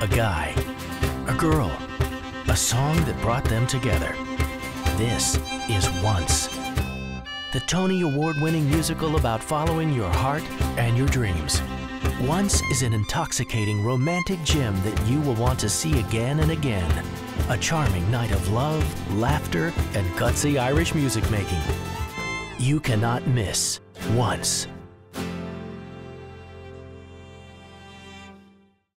a guy, a girl, a song that brought them together. This is Once, the Tony Award winning musical about following your heart and your dreams. Once is an intoxicating romantic gem that you will want to see again and again. A charming night of love, laughter, and gutsy Irish music making. You cannot miss Once.